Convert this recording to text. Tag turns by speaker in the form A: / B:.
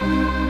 A: Música